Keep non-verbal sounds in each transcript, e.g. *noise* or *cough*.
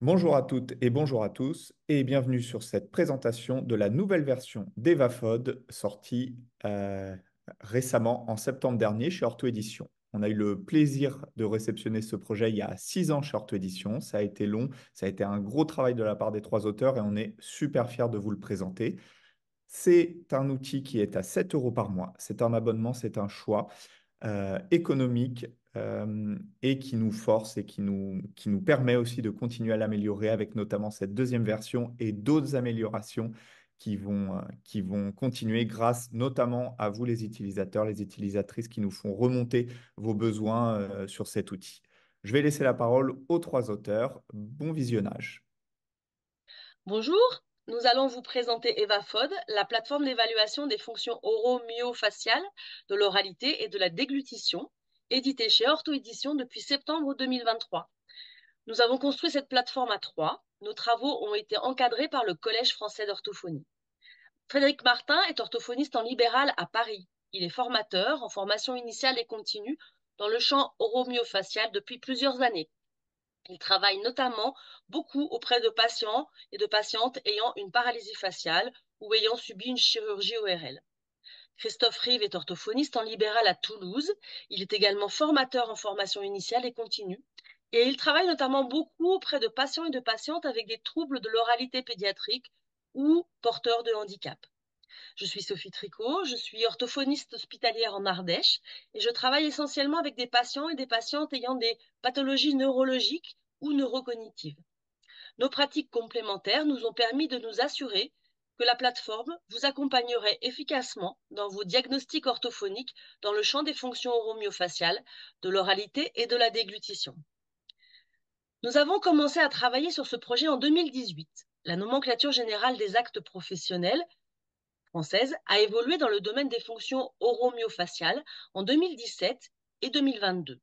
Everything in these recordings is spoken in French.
Bonjour à toutes et bonjour à tous et bienvenue sur cette présentation de la nouvelle version d'EvaFod sortie euh, récemment en septembre dernier chez Orto Édition. On a eu le plaisir de réceptionner ce projet il y a six ans chez Orto Édition. Ça a été long, ça a été un gros travail de la part des trois auteurs et on est super fiers de vous le présenter. C'est un outil qui est à 7 euros par mois. C'est un abonnement, c'est un choix euh, économique euh, et qui nous force et qui nous, qui nous permet aussi de continuer à l'améliorer avec notamment cette deuxième version et d'autres améliorations qui vont, euh, qui vont continuer grâce notamment à vous les utilisateurs, les utilisatrices qui nous font remonter vos besoins sur cet outil. Je vais laisser la parole aux trois auteurs. Bon visionnage. Bonjour, nous allons vous présenter EvaFod, la plateforme d'évaluation des fonctions oro-myo-faciales, de l'oralité et de la déglutition, éditée chez Ortho Édition depuis septembre 2023. Nous avons construit cette plateforme à trois. Nos travaux ont été encadrés par le Collège français d'orthophonie. Frédéric Martin est orthophoniste en libéral à Paris. Il est formateur en formation initiale et continue dans le champ oro-myo-facial depuis plusieurs années. Il travaille notamment beaucoup auprès de patients et de patientes ayant une paralysie faciale ou ayant subi une chirurgie ORL. Christophe Rive est orthophoniste en libéral à Toulouse. Il est également formateur en formation initiale et continue. Et il travaille notamment beaucoup auprès de patients et de patientes avec des troubles de l'oralité pédiatrique ou porteurs de handicap. Je suis Sophie Tricot, je suis orthophoniste hospitalière en Ardèche et je travaille essentiellement avec des patients et des patientes ayant des pathologies neurologiques ou neurocognitives. Nos pratiques complémentaires nous ont permis de nous assurer que la plateforme vous accompagnerait efficacement dans vos diagnostics orthophoniques dans le champ des fonctions oromyofaciales, de l'oralité et de la déglutition. Nous avons commencé à travailler sur ce projet en 2018. La nomenclature générale des actes professionnels française a évolué dans le domaine des fonctions oromyofaciales en 2017 et 2022.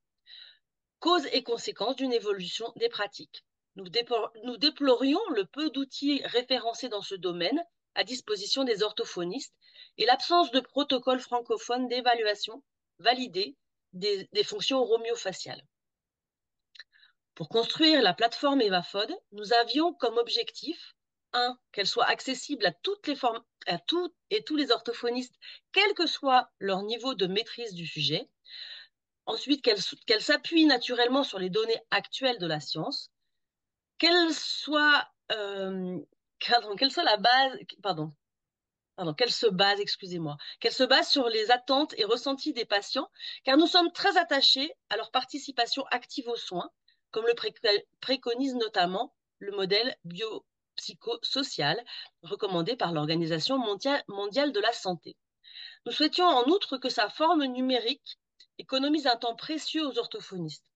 Cause et conséquence d'une évolution des pratiques. Nous, nous déplorions le peu d'outils référencés dans ce domaine à disposition des orthophonistes et l'absence de protocole francophone d'évaluation validé des, des fonctions oromyofaciales. Pour construire la plateforme EvaFod, nous avions comme objectif un, qu'elle soit accessible à toutes les et tous les orthophonistes, quel que soit leur niveau de maîtrise du sujet. Ensuite, qu'elle s'appuie naturellement sur les données actuelles de la science, qu'elle soit, euh, quelle soit la base, pardon, pardon, qu'elle se base, excusez-moi, qu'elle se base sur les attentes et ressentis des patients, car nous sommes très attachés à leur participation active aux soins, comme le préconise notamment le modèle bio, psychosocial recommandé par l'Organisation mondiale de la santé. Nous souhaitions en outre que sa forme numérique économise un temps précieux aux orthophonistes.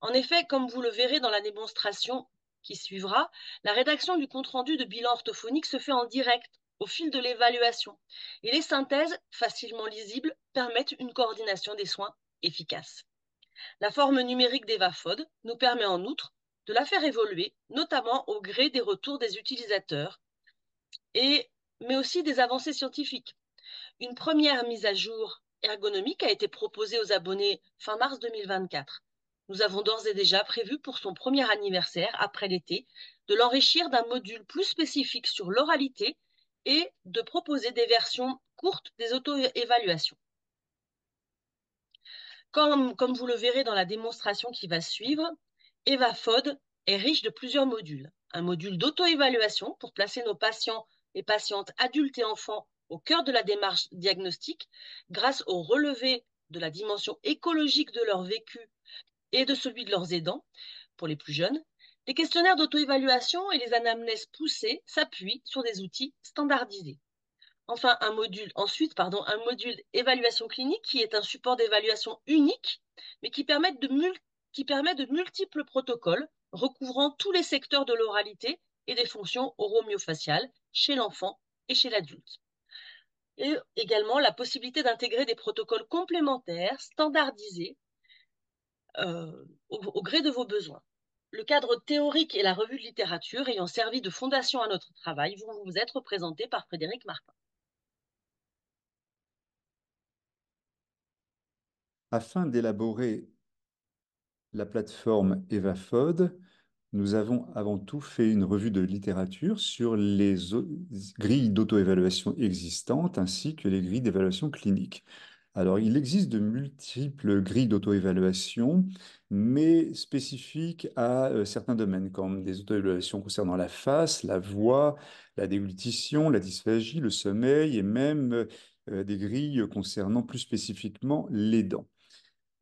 En effet, comme vous le verrez dans la démonstration qui suivra, la rédaction du compte-rendu de bilan orthophonique se fait en direct au fil de l'évaluation et les synthèses facilement lisibles permettent une coordination des soins efficace. La forme numérique d'EvaFod nous permet en outre de la faire évoluer, notamment au gré des retours des utilisateurs, et, mais aussi des avancées scientifiques. Une première mise à jour ergonomique a été proposée aux abonnés fin mars 2024. Nous avons d'ores et déjà prévu pour son premier anniversaire, après l'été, de l'enrichir d'un module plus spécifique sur l'oralité et de proposer des versions courtes des auto-évaluations. Comme, vous le verrez dans la démonstration qui va suivre, EvaFod est riche de plusieurs modules. Un module d'auto-évaluation pour placer nos patients et patientes adultes et enfants au cœur de la démarche diagnostique grâce au relevé de la dimension écologique de leur vécu et de celui de leurs aidants pour les plus jeunes. Les questionnaires d'auto-évaluation et les anamnèses poussées s'appuient sur des outils standardisés. Enfin, un module, ensuite, pardon, un module évaluation clinique qui est un support d'évaluation unique, mais qui permet de multiples protocoles recouvrant tous les secteurs de l'oralité et des fonctions oromyofaciales chez l'enfant et chez l'adulte. Et également la possibilité d'intégrer des protocoles complémentaires, standardisés, euh, au, au gré de vos besoins. Le cadre théorique et la revue de littérature ayant servi de fondation à notre travail vont vous être présentés par Frédéric Martin. Afin d'élaborer la plateforme EvaFod, nous avons avant tout fait une revue de littérature sur les grilles d'auto-évaluation existantes ainsi que les grilles d'évaluation clinique. Alors, il existe de multiples grilles d'auto-évaluation, mais spécifiques à euh, certains domaines, comme des auto-évaluations concernant la face, la voix, la déglutition, la dysphagie, le sommeil, et même euh, des grilles concernant plus spécifiquement les dents.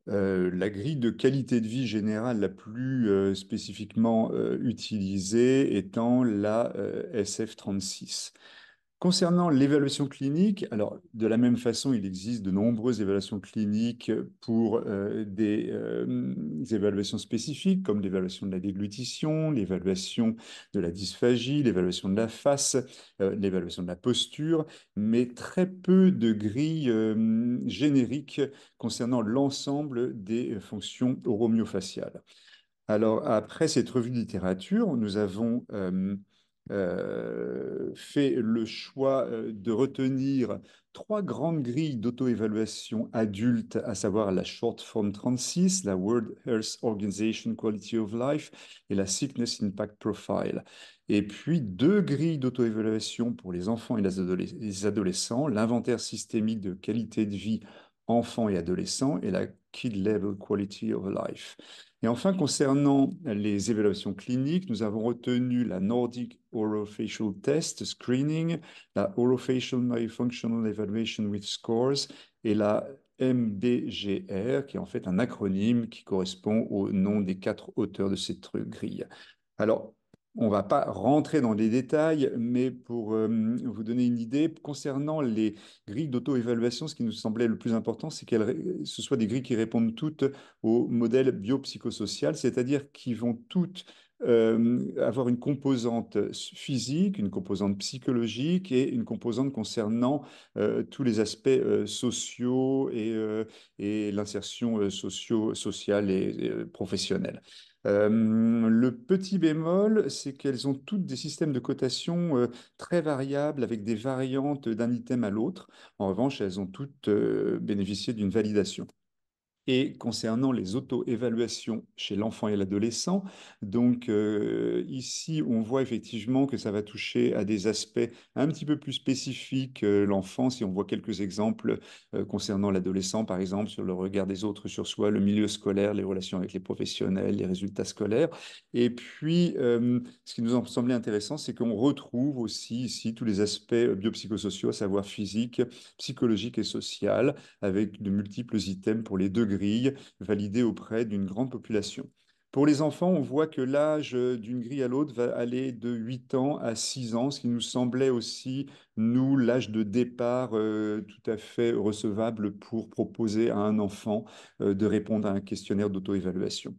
Euh, la grille de qualité de vie générale la plus spécifiquement utilisée étant la SF36. Concernant l'évaluation clinique, alors de la même façon, il existe de nombreuses évaluations cliniques pour euh, des, euh, évaluations spécifiques, comme l'évaluation de la déglutition, l'évaluation de la dysphagie, l'évaluation de la face, euh, l'évaluation de la posture, mais très peu de grilles génériques concernant l'ensemble des fonctions oromyofaciales. Alors, après cette revue de littérature, nous avons euh, fait le choix euh, de retenir trois grandes grilles d'auto-évaluation adulte, à savoir la Short Form 36, la World Health Organization Quality of Life et la Sickness Impact Profile. Et puis deux grilles d'auto-évaluation pour les enfants et les adolescents, l'inventaire systémique de qualité de vie enfants et adolescents et la Kid Level Quality of Life. Et enfin, concernant les évaluations cliniques, nous avons retenu la Nordic Orofacial Test Screening, la Orofacial Multifunctional Evaluation with Scores et la MBGR, qui est en fait un acronyme qui correspond au nom des quatre auteurs de cette grille. Alors, on ne va pas rentrer dans les détails, mais pour vous donner une idée, concernant les grilles d'auto-évaluation, ce qui nous semblait le plus important, c'est que ce soient des grilles qui répondent toutes au modèle biopsychosocial, c'est-à-dire qui vont toutes avoir une composante physique, une composante psychologique et une composante concernant tous les aspects sociaux et, et l'insertion socio-sociale et professionnelle. Le petit bémol, c'est qu'elles ont toutes des systèmes de cotation très variables avec des variantes d'un item à l'autre. En revanche, elles ont toutes bénéficié d'une validation. Et concernant les auto-évaluations chez l'enfant et l'adolescent, donc euh, ici, on voit effectivement que ça va toucher à des aspects un petit peu plus spécifiques euh, l'enfant, si on voit quelques exemples euh, concernant l'adolescent, par exemple, sur le regard des autres sur soi, le milieu scolaire, les relations avec les professionnels, les résultats scolaires. Et puis, ce qui nous a semblé intéressant, c'est qu'on retrouve aussi ici tous les aspects biopsychosociaux, à savoir physique, psychologique et social, avec de multiples items pour les deux grille validée auprès d'une grande population. Pour les enfants, on voit que l'âge d'une grille à l'autre va aller de 8 ans à 6 ans, ce qui nous semblait aussi, nous, l'âge de départ euh, tout à fait recevable pour proposer à un enfant euh, de répondre à un questionnaire d'auto-évaluation.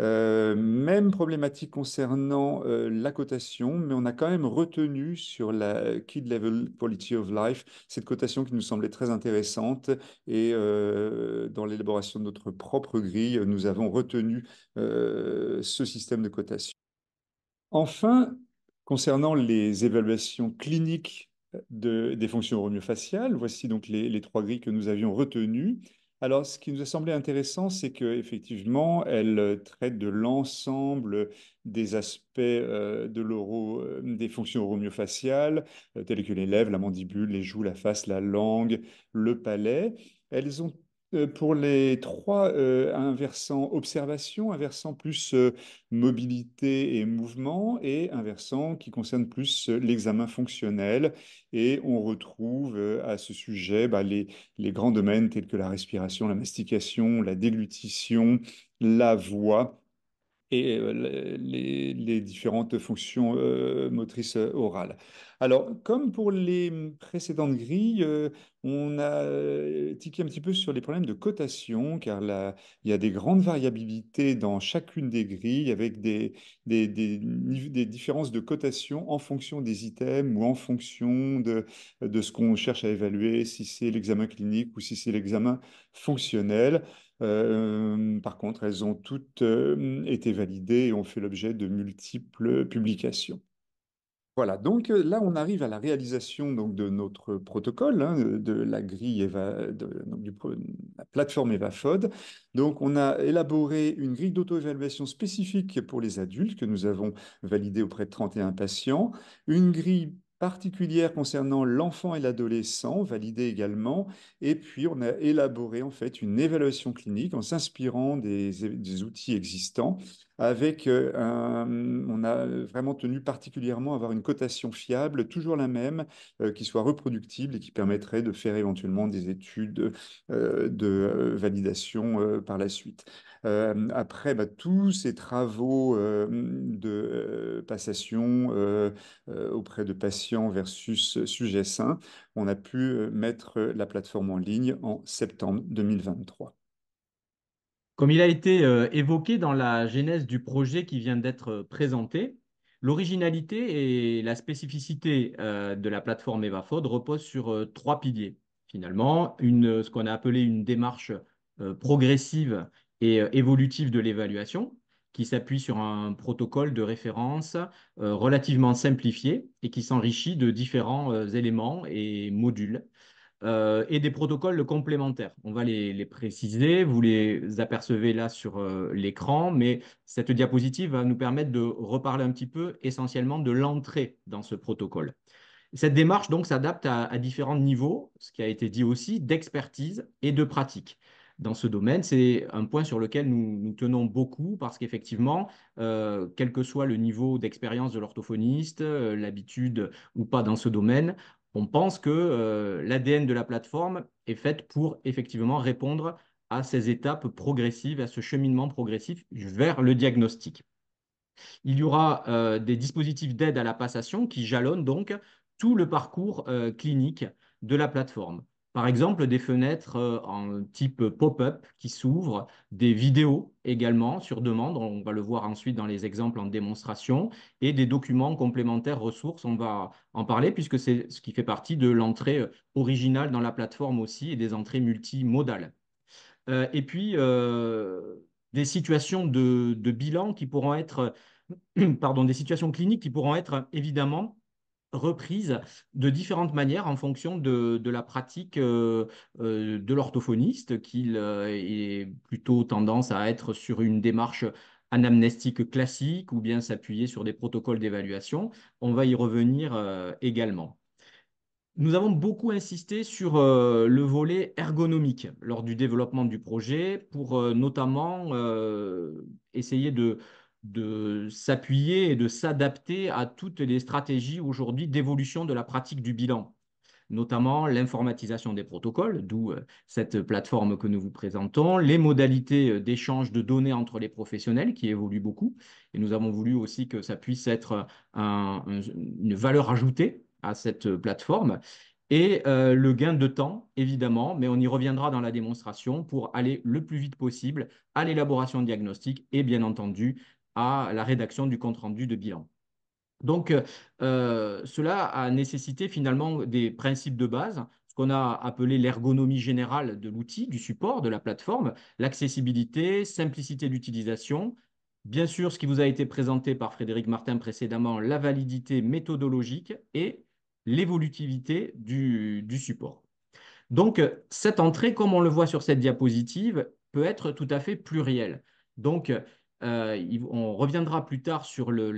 Euh, même problématique concernant euh, la cotation, mais on a quand même retenu sur la Kid Level Quality of Life cette cotation qui nous semblait très intéressante et euh, dans l'élaboration de notre propre grille, nous avons retenu ce système de cotation. Enfin, concernant les évaluations cliniques des fonctions hormoniofaciales, voici donc les, les trois grilles que nous avions retenues. Alors, ce qui nous a semblé intéressant, c'est qu'effectivement, elle euh, traite de l'ensemble des aspects euh, de euh, des fonctions oromyofaciales, telles que les lèvres, la mandibule, les joues, la face, la langue, le palais. Elles ont euh, pour les trois, euh, un versant observation, un versant plus euh, mobilité et mouvement, et un versant qui concerne plus l'examen fonctionnel. Et on retrouve à ce sujet bah, les, les grands domaines tels que la respiration, la mastication, la déglutition, la voix et les, les, différentes fonctions motrices orales. Alors, comme pour les précédentes grilles, euh, on a euh, tiqué un petit peu sur les problèmes de cotation, car il y a des grandes variabilités dans chacune des grilles, avec des, différences de cotation en fonction des items ou en fonction de ce qu'on cherche à évaluer, si c'est l'examen clinique ou si c'est l'examen fonctionnel. Euh, par contre, elles ont toutes été validées et ont fait l'objet de multiples publications. Voilà, donc euh, là, on arrive à la réalisation donc, de notre protocole, hein, de la grille, de, du, la plateforme EvaFod. Donc, on a élaboré une grille d'auto-évaluation spécifique pour les adultes que nous avons validée auprès de 31 patients, une grille particulière concernant l'enfant et l'adolescent, validée également. Et puis, on a élaboré en fait une évaluation clinique en s'inspirant des, des, outils existants. Avec, euh, on a vraiment tenu particulièrement à avoir une cotation fiable, toujours la même, euh, qui soit reproductible et qui permettrait de faire éventuellement des études euh, de validation par la suite. Après, bah, tous ces travaux de passation auprès de patients versus sujets sains, on a pu mettre la plateforme en ligne en septembre 2023. Comme il a été évoqué dans la genèse du projet qui vient d'être présenté, l'originalité et la spécificité de la plateforme EvaFod reposent sur trois piliers. Finalement, une, ce qu'on a appelé une démarche progressive et euh, évolutive de l'évaluation qui s'appuie sur un protocole de référence euh, relativement simplifié et qui s'enrichit de différents euh, éléments et modules et des protocoles complémentaires. On va les, les, préciser, vous les apercevez là sur l'écran, mais cette diapositive va nous permettre de reparler un petit peu essentiellement de l'entrée dans ce protocole. Cette démarche donc s'adapte à, différents niveaux, ce qui a été dit aussi, d'expertise et de pratique dans ce domaine. C'est un point sur lequel nous, nous tenons beaucoup parce qu'effectivement, euh, quel que soit le niveau d'expérience de l'orthophoniste, euh, l'habitude ou pas dans ce domaine, on pense que euh, l'ADN de la plateforme est fait pour effectivement répondre à ces étapes progressives, à ce cheminement progressif vers le diagnostic. Il y aura euh, des dispositifs d'aide à la passation qui jalonnent donc tout le parcours euh, clinique de la plateforme. Par exemple, des fenêtres euh, en type pop-up qui s'ouvrent, des vidéos également sur demande, on va le voir ensuite dans les exemples en démonstration, et des documents complémentaires ressources, on va en parler puisque c'est ce qui fait partie de l'entrée euh, originale dans la plateforme aussi et des entrées multimodales. Euh, et puis, des situations de, bilan qui pourront être, *clears throat* pardon, des situations cliniques qui pourront être évidemment reprise de différentes manières en fonction de, la pratique euh, euh, de l'orthophoniste, qu'il euh, est plutôt tendance à être sur une démarche anamnestique classique ou bien s'appuyer sur des protocoles d'évaluation. On va y revenir également. Nous avons beaucoup insisté sur le volet ergonomique lors du développement du projet pour notamment essayer de de s'appuyer et de s'adapter à toutes les stratégies aujourd'hui d'évolution de la pratique du bilan, notamment l'informatisation des protocoles, d'où euh, cette plateforme que nous vous présentons, les modalités euh, d'échange de données entre les professionnels qui évoluent beaucoup. Et nous avons voulu aussi que ça puisse être un, un, une valeur ajoutée à cette plateforme et euh, le gain de temps, évidemment, mais on y reviendra dans la démonstration pour aller le plus vite possible à l'élaboration diagnostique et bien entendu à la rédaction du compte-rendu de bilan. Donc, euh, cela a nécessité finalement des principes de base, ce qu'on a appelé l'ergonomie générale de l'outil, du support, de la plateforme, l'accessibilité, simplicité d'utilisation, bien sûr ce qui vous a été présenté par Frédéric Martin précédemment, la validité méthodologique et l'évolutivité du, du support. Donc, cette entrée, comme on le voit sur cette diapositive, peut être tout à fait plurielle. Donc, euh, on reviendra plus tard sur le,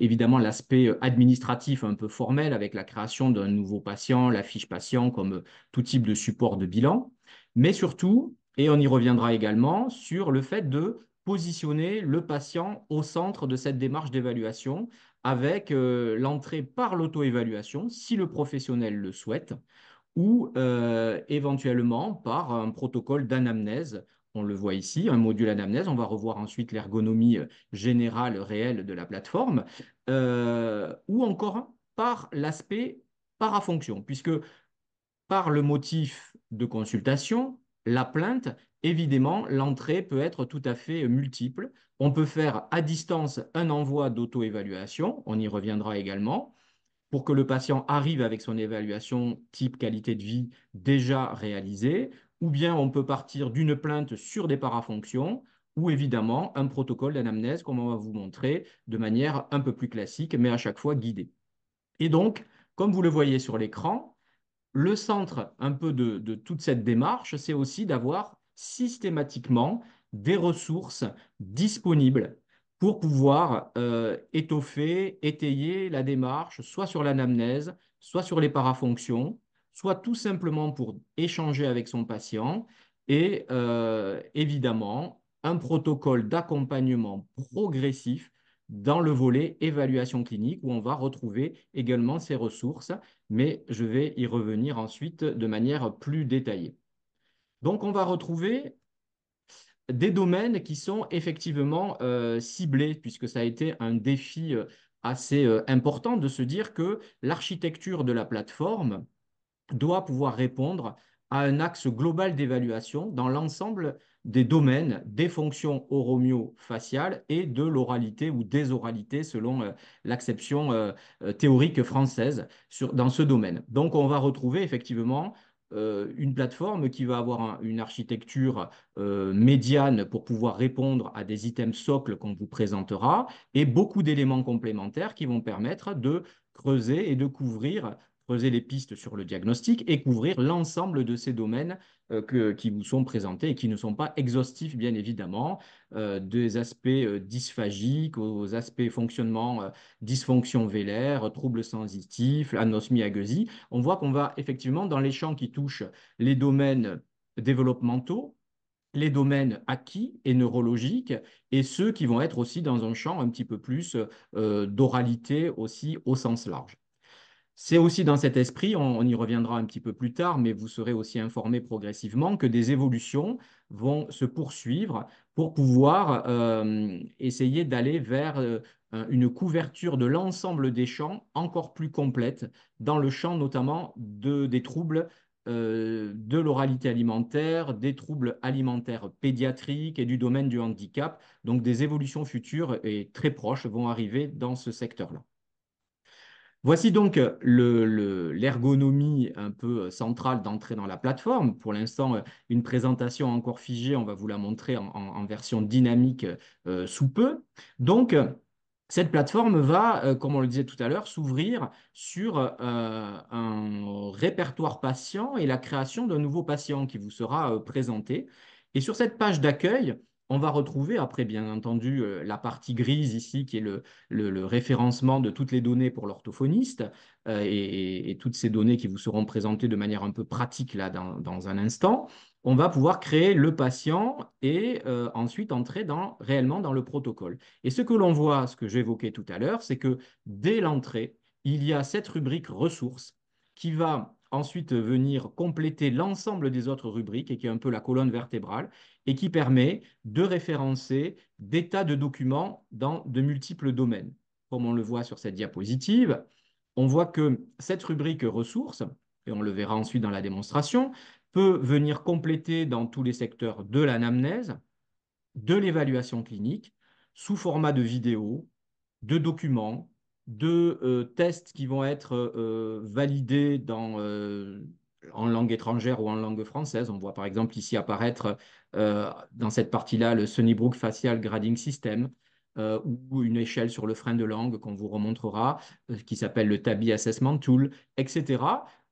évidemment l'aspect administratif un peu formel avec la création d'un nouveau patient, la fiche patient comme tout type de support de bilan, mais surtout, et on y reviendra également, sur le fait de positionner le patient au centre de cette démarche d'évaluation avec euh, l'entrée par l'auto-évaluation, si le professionnel le souhaite, ou euh, éventuellement par un protocole d'anamnèse on le voit ici, un module anamnèse. On va revoir ensuite l'ergonomie euh, générale réelle de la plateforme, euh, ou encore par l'aspect parafonction, puisque par le motif de consultation, la plainte, évidemment, l'entrée peut être tout à fait multiple. On peut faire à distance un envoi d'auto-évaluation, on y reviendra également, pour que le patient arrive avec son évaluation type qualité de vie déjà réalisée ou bien on peut partir d'une plainte sur des parafonctions, ou évidemment un protocole d'anamnèse, comme on va vous montrer, de manière un peu plus classique, mais à chaque fois guidée. Et donc, comme vous le voyez sur l'écran, le centre un peu de, toute cette démarche, c'est aussi d'avoir systématiquement des ressources disponibles pour pouvoir euh, étoffer, étayer la démarche, soit sur l'anamnèse, soit sur les parafonctions, soit tout simplement pour échanger avec son patient et euh, évidemment un protocole d'accompagnement progressif dans le volet évaluation clinique où on va retrouver également ces ressources, mais je vais y revenir ensuite de manière plus détaillée. Donc on va retrouver des domaines qui sont effectivement euh, ciblés, puisque ça a été un défi euh, assez important de se dire que l'architecture de la plateforme doit pouvoir répondre à un axe global d'évaluation dans l'ensemble des domaines des fonctions oromyo-faciales et de l'oralité ou des oralités selon l'acception théorique française dans ce domaine. Donc on va retrouver effectivement euh, une plateforme qui va avoir une architecture euh, médiane pour pouvoir répondre à des items socles qu'on vous présentera et beaucoup d'éléments complémentaires qui vont permettre de creuser et de couvrir creuser les pistes sur le diagnostic et couvrir l'ensemble de ces domaines euh, qui vous sont présentés et qui ne sont pas exhaustifs, bien évidemment, euh, des aspects euh, dysphagiques aux aspects fonctionnement, dysfonction vélaire, troubles sensitifs, anosmie, agueusie. On voit qu'on va effectivement dans les champs qui touchent les domaines développementaux, les domaines acquis et neurologiques et ceux qui vont être aussi dans un champ un petit peu plus d'oralité aussi au sens large. C'est aussi dans cet esprit, on, y reviendra un petit peu plus tard, mais vous serez aussi informé progressivement que des évolutions vont se poursuivre pour pouvoir euh, essayer d'aller vers euh, une couverture de l'ensemble des champs encore plus complète, dans le champ notamment de, des troubles euh, de l'oralité alimentaire, des troubles alimentaires pédiatriques et du domaine du handicap. Donc des évolutions futures et très proches vont arriver dans ce secteur-là. Voici donc l'ergonomie un peu centrale d'entrée dans la plateforme. Pour l'instant, une présentation encore figée, on va vous la montrer en, version dynamique euh, sous peu. Donc, cette plateforme va, euh, comme on le disait tout à l'heure, s'ouvrir sur euh, un répertoire patient et la création d'un nouveau patient qui vous sera présenté. Et sur cette page d'accueil, on va retrouver après, bien entendu, euh, la partie grise ici, qui est le, référencement de toutes les données pour l'orthophoniste euh, et, toutes ces données qui vous seront présentées de manière un peu pratique là dans, un instant. On va pouvoir créer le patient et euh, ensuite entrer dans, réellement dans le protocole. Et ce que l'on voit, ce que j'évoquais tout à l'heure, c'est que dès l'entrée, il y a cette rubrique ressources qui va ensuite venir compléter l'ensemble des autres rubriques et qui est un peu la colonne vertébrale et qui permet de référencer des tas de documents dans de multiples domaines. Comme on le voit sur cette diapositive, on voit que cette rubrique ressources, et on le verra ensuite dans la démonstration, peut venir compléter dans tous les secteurs de l'anamnèse, de l'évaluation clinique, sous format de vidéo, de documents, de euh, tests qui vont être euh, validés dans, euh, en langue étrangère ou en langue française. On voit par exemple ici apparaître dans cette partie-là le Sunnybrook Facial Grading System. ou une échelle sur le frein de langue qu'on vous remontrera, qui s'appelle le TABI Assessment Tool, etc.,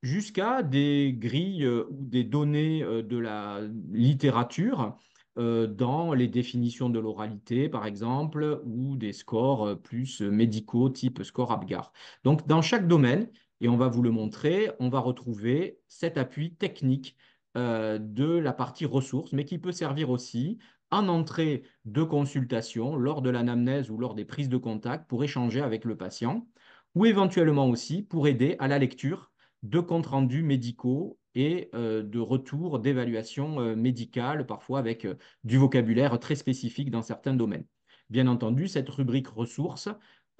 jusqu'à des grilles ou des données de la littérature dans les définitions de l'oralité, par exemple, ou des scores euh, plus médicaux, type score Apgar. Donc, dans chaque domaine, et on va vous le montrer, on va retrouver cet appui technique euh, de la partie ressources, mais qui peut servir aussi en entrée de consultation, lors de l'anamnèse ou lors des prises de contact pour échanger avec le patient, ou éventuellement aussi pour aider à la lecture de comptes rendus médicaux et euh, de retour d'évaluation euh, médicale, parfois avec euh, du vocabulaire très spécifique dans certains domaines. Bien entendu, cette rubrique ressources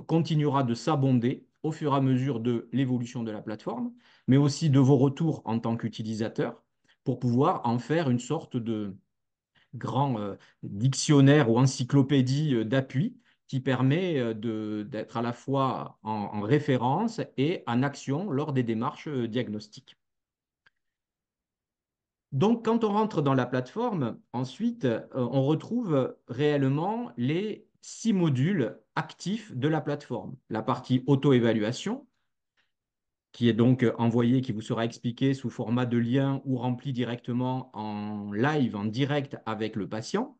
continuera de s'abonder au fur et à mesure de l'évolution de la plateforme, mais aussi de vos retours en tant qu'utilisateur, pour pouvoir en faire une sorte de grand dictionnaire ou encyclopédie d'appui qui permet d'être à la fois en référence et en action lors des démarches diagnostiques. Donc, quand on rentre dans la plateforme, ensuite, euh, on retrouve réellement les six modules actifs de la plateforme. La partie auto-évaluation, qui est donc envoyé, qui vous sera expliqué sous format de lien ou rempli directement en live, en direct avec le patient,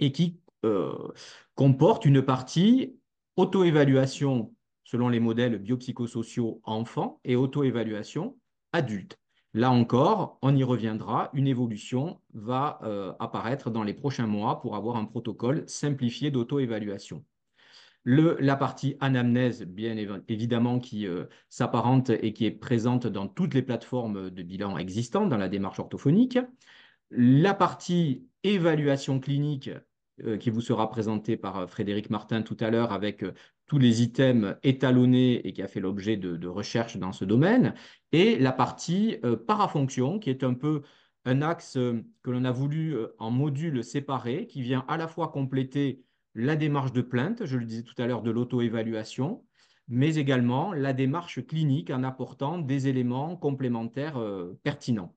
et qui euh, comporte une partie auto-évaluation selon les modèles biopsychosociaux enfants et auto-évaluation adultes. Là encore, on y reviendra, une évolution va euh, apparaître dans les prochains mois pour avoir un protocole simplifié d'auto-évaluation. la partie anamnèse, bien évidemment, qui euh, s'apparente et qui est présente dans toutes les plateformes de bilan existantes dans la démarche orthophonique. La partie évaluation clinique euh, qui vous sera présentée par Frédéric Martin tout à l'heure avec tous les items étalonnés et qui a fait l'objet de, recherches dans ce domaine, et la partie euh, parafonction, qui est un peu un axe euh, que l'on a voulu euh, en module séparé, qui vient à la fois compléter la démarche de plainte, je le disais tout à l'heure, de l'auto-évaluation, mais également la démarche clinique en apportant des éléments complémentaires pertinents.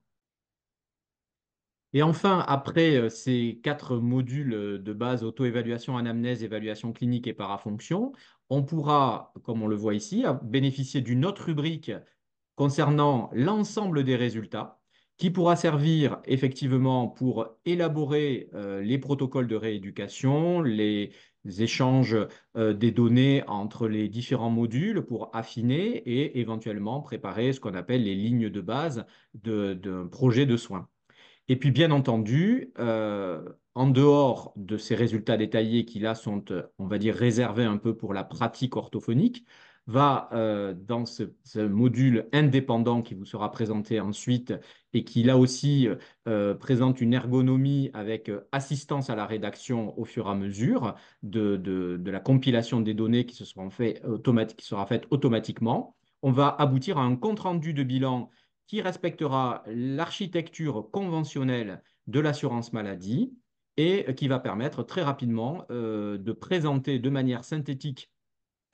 Et enfin, après ces quatre modules de base, auto-évaluation, anamnèse, évaluation clinique et parafonction, on pourra, comme on le voit ici, bénéficier d'une autre rubrique concernant l'ensemble des résultats qui pourra servir effectivement pour élaborer euh, les protocoles de rééducation, les échanges euh, des données entre les différents modules pour affiner et éventuellement préparer ce qu'on appelle les lignes de base d'un projet de soins. Et puis, bien entendu, euh, en dehors de ces résultats détaillés qui là sont, euh, on va dire, réservés un peu pour la pratique orthophonique, va euh, dans ce, module indépendant qui vous sera présenté ensuite et qui là aussi présente une ergonomie avec assistance à la rédaction au fur et à mesure de, la compilation des données qui, se fait qui sera faite automatiquement. On va aboutir à un compte-rendu de bilan qui respectera l'architecture conventionnelle de l'assurance maladie et qui va permettre très rapidement euh, de présenter de manière synthétique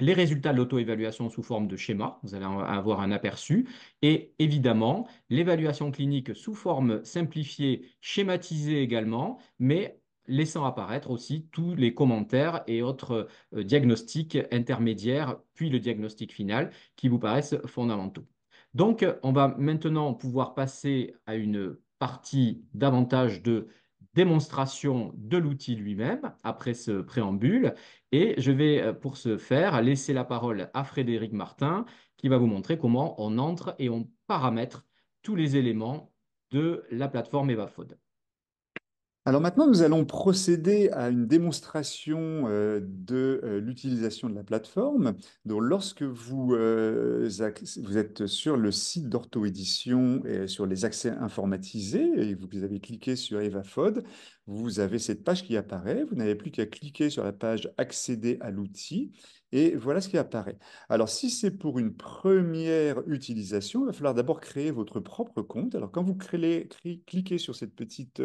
les résultats de l'auto-évaluation sous forme de schéma, vous allez avoir un aperçu, et évidemment l'évaluation clinique sous forme simplifiée, schématisée également, mais laissant apparaître aussi tous les commentaires et autres euh, diagnostics intermédiaires, puis le diagnostic final, qui vous paraissent fondamentaux. Donc, on va maintenant pouvoir passer à une partie davantage de démonstration de l'outil lui-même après ce préambule. Et je vais, euh, pour ce faire, laisser la parole à Frédéric Martin qui va vous montrer comment on entre et on paramètre tous les éléments de la plateforme EvaFod. Alors maintenant, nous allons procéder à une démonstration euh, de euh, l'utilisation de la plateforme. Donc, lorsque vous, euh, vous êtes sur le site d'Orthoédition et sur les accès informatisés et vous avez cliqué sur EvaFod, vous avez cette page qui apparaît. Vous n'avez plus qu'à cliquer sur la page Accéder à l'outil et voilà ce qui apparaît. Alors, si c'est pour une première utilisation, il va falloir d'abord créer votre propre compte. Alors, quand vous cliquez sur cette petite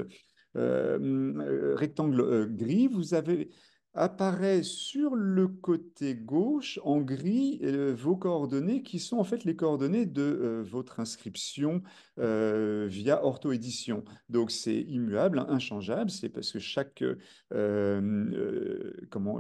rectangle euh, gris, vous avez apparaît sur le côté gauche en gris vos coordonnées qui sont en fait les coordonnées de votre inscription via orthoédition. Donc c'est immuable, inchangeable, c'est parce que chaque comment,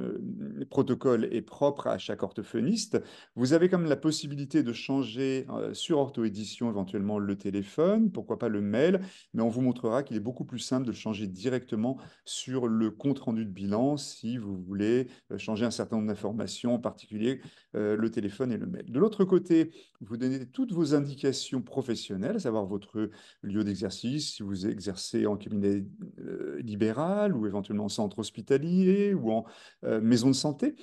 protocole est propre à chaque orthophoniste. Vous avez quand même la possibilité de changer sur orthoédition éventuellement le téléphone, pourquoi pas le mail, mais on vous montrera qu'il est beaucoup plus simple de le changer directement sur le compte rendu de bilan si vous voulez euh, changer un certain nombre d'informations, en particulier euh, le téléphone et le mail. De l'autre côté, vous donnez toutes vos indications professionnelles, à savoir votre lieu d'exercice, si vous exercez en cabinet euh, libéral ou éventuellement en centre hospitalier ou en maison de santé.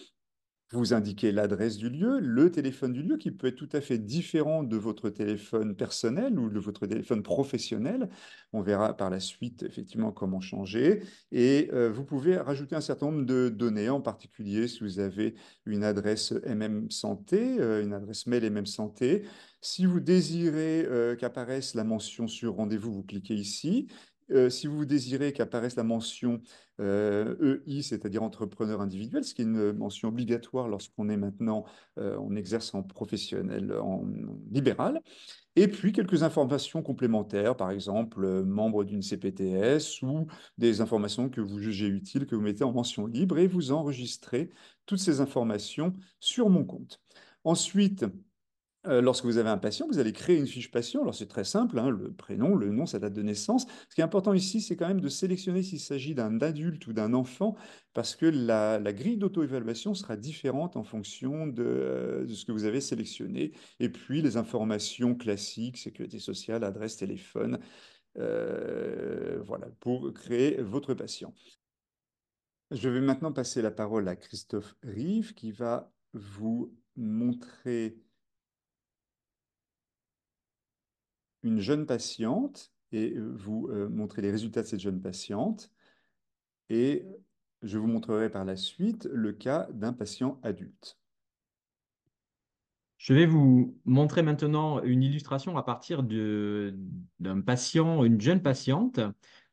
Vous indiquez l'adresse du lieu, le téléphone du lieu qui peut être tout à fait différent de votre téléphone personnel ou de votre téléphone professionnel. On verra par la suite effectivement comment changer. Et euh, vous pouvez rajouter un certain nombre de données, en particulier si vous avez une adresse MM Santé, euh, une adresse mail MM Santé. Si vous désirez euh, qu'apparaisse la mention sur rendez-vous, vous cliquez ici. Euh, si vous désirez qu'apparaisse la mention EI, euh, e c'est-à-dire entrepreneur individuel, ce qui est une mention obligatoire lorsqu'on est maintenant, euh, on exerce en professionnel, en, libéral, et puis quelques informations complémentaires, par exemple, membre d'une CPTS ou des informations que vous jugez utiles, que vous mettez en mention libre, et vous enregistrez toutes ces informations sur mon compte. Ensuite, euh, lorsque vous avez un patient, vous allez créer une fiche patient. Alors c'est très simple, hein, le prénom, le nom, sa date de naissance. Ce qui est important ici, c'est quand même de sélectionner s'il s'agit d'un adulte ou d'un enfant, parce que la, grille d'auto-évaluation sera différente en fonction de, de, ce que vous avez sélectionné. Et puis les informations classiques, sécurité sociale, adresse, téléphone, euh, voilà, pour créer votre patient. Je vais maintenant passer la parole à Christophe Rive qui va vous montrer une jeune patiente et euh, vous euh, montrer les résultats de cette jeune patiente. Et je vous montrerai par la suite le cas d'un patient adulte. Je vais vous montrer maintenant une illustration à partir d'un patient, une jeune patiente,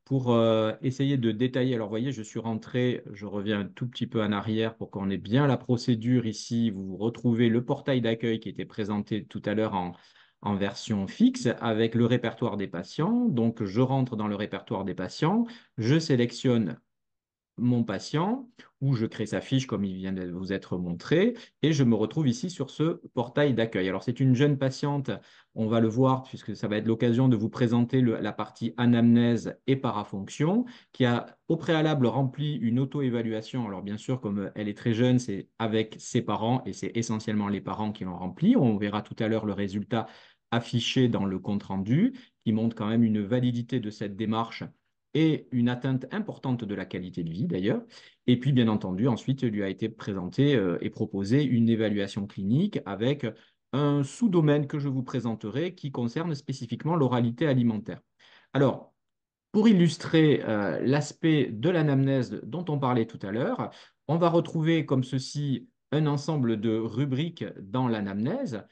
pour euh, essayer de détailler. Alors, vous voyez, je suis rentré, je reviens un tout petit peu en arrière pour qu'on ait bien la procédure ici. Vous retrouvez le portail d'accueil qui était présenté tout à l'heure en, en version fixe avec le répertoire des patients. Donc, je rentre dans le répertoire des patients, je sélectionne mon patient, où je crée sa fiche comme il vient de vous être montré, et je me retrouve ici sur ce portail d'accueil. Alors, c'est une jeune patiente, on va le voir, puisque ça va être l'occasion de vous présenter la partie anamnèse et parafonction, qui a au préalable rempli une auto-évaluation. Alors, bien sûr, comme elle est très jeune, c'est avec ses parents, et c'est essentiellement les parents qui l'ont rempli. On verra tout à l'heure le résultat affiché dans le compte-rendu, qui montre quand même une validité de cette démarche et une atteinte importante de la qualité de vie d'ailleurs. Et puis, bien entendu, ensuite, lui a été présenté euh, et proposé une évaluation clinique avec un sous-domaine que je vous présenterai qui concerne spécifiquement l'oralité alimentaire. Alors, pour illustrer euh, l'aspect de l'anamnèse dont on parlait tout à l'heure, on va retrouver comme ceci un ensemble de rubriques dans l'anamnèse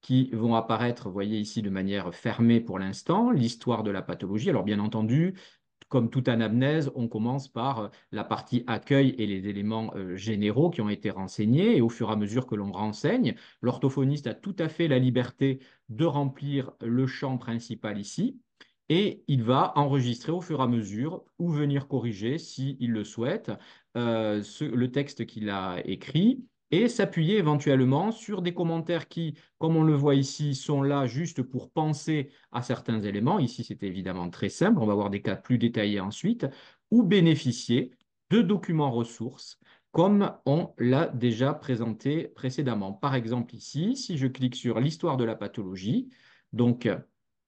qui vont apparaître, vous voyez ici, de manière fermée pour l'instant, l'histoire de la pathologie. Alors, bien entendu, comme toute anamnèse, on commence par euh, la partie accueil et les éléments euh, généraux qui ont été renseignés. Et au fur et à mesure que l'on renseigne, l'orthophoniste a tout à fait la liberté de remplir le champ principal ici. Et il va enregistrer au fur et à mesure ou venir corriger, s'il le souhaite, euh, le texte qu'il a écrit et s'appuyer éventuellement sur des commentaires qui, comme on le voit ici, sont là juste pour penser à certains éléments. Ici, c'est évidemment très simple, on va voir des cas plus détaillés ensuite, ou bénéficier de documents ressources comme on l'a déjà présenté précédemment. Par exemple, ici, si je clique sur l'histoire de la pathologie, donc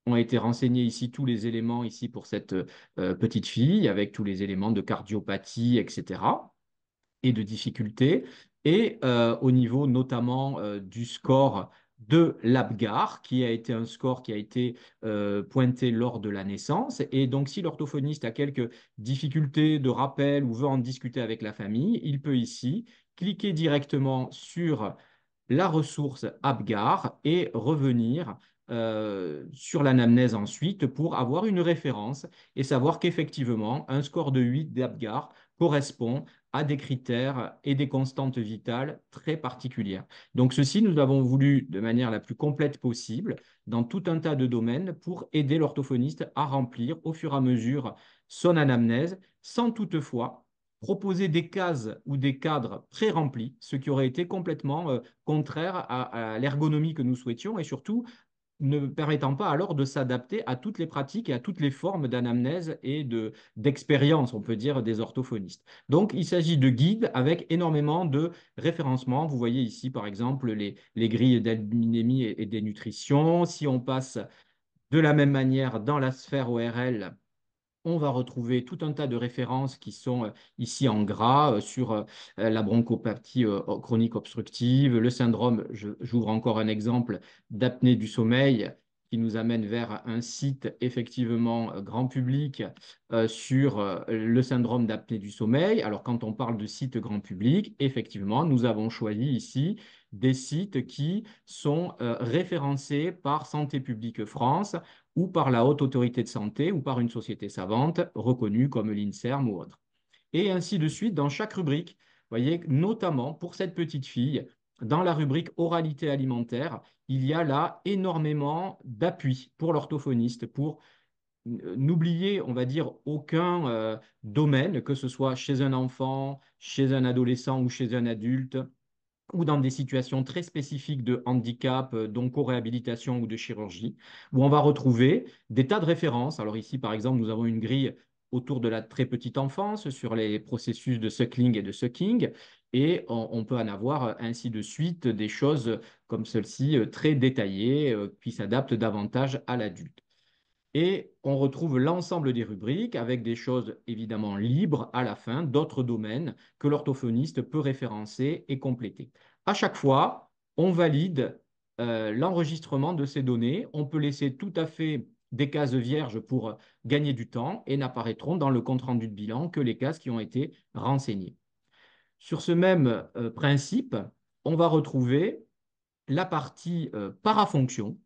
ont été renseignés ici tous les éléments ici pour cette euh, petite fille avec tous les éléments de cardiopathie, etc. et de difficultés et euh, au niveau notamment euh, du score de l'ABGAR, qui a été un score qui a été euh, pointé lors de la naissance. Et donc, si l'orthophoniste a quelques difficultés de rappel ou veut en discuter avec la famille, il peut ici cliquer directement sur la ressource ABGAR et revenir sur l'anamnèse ensuite pour avoir une référence et savoir qu'effectivement, un score de 8 d'ABGAR correspond à des critères et des constantes vitales très particulières. Donc ceci, nous avons voulu de manière la plus complète possible dans tout un tas de domaines pour aider l'orthophoniste à remplir au fur et à mesure son anamnèse sans toutefois proposer des cases ou des cadres pré-remplis, ce qui aurait été complètement euh, contraire à l'ergonomie que nous souhaitions et surtout ne permettant pas alors de s'adapter à toutes les pratiques et à toutes les formes d'anamnèse et d'expérience, on peut dire, des orthophonistes. Donc, il s'agit de guides avec énormément de référencements. Vous voyez ici, par exemple, les, les grilles d'albinémie et, et des nutritions. Si on passe de la même manière dans la sphère ORL, on va retrouver tout un tas de références qui sont euh, ici en gras euh, sur euh, la bronchopathie chronique obstructive, le syndrome, j'ouvre encore un exemple d'apnée du sommeil qui nous amène vers un site effectivement grand public sur le syndrome d'apnée du sommeil. Alors quand on parle de site grand public, effectivement, nous avons choisi ici des sites qui sont référencés par Santé publique France ou par la haute autorité de santé ou par une société savante reconnue comme l'INSERM ou autre. Et ainsi de suite dans chaque rubrique. Voyez, notamment pour cette petite fille, dans la rubrique oralité alimentaire, il y a là énormément d'appui pour l'orthophoniste, pour n'oublier, on va dire, aucun euh, domaine, que ce soit chez un enfant, chez un adolescent ou chez un adulte, ou dans des situations très spécifiques de handicap, euh, donc co-réhabilitation ou de chirurgie, où on va retrouver des tas de références. Alors ici, par exemple, nous avons une grille autour de la très petite enfance sur les processus de suckling et de sucking, et on, peut en avoir ainsi de suite des choses comme celle-ci euh, très détaillées euh, qui s'adaptent davantage à l'adulte. Et on retrouve l'ensemble des rubriques avec des choses évidemment libres à la fin, d'autres domaines que l'orthophoniste peut référencer et compléter. À chaque fois, on valide euh, l'enregistrement de ces données. On peut laisser tout à fait des cases vierges pour gagner du temps et n'apparaîtront dans le compte-rendu de bilan que les cases qui ont été renseignées. Sur ce même euh, principe, on va retrouver la partie euh, parafonction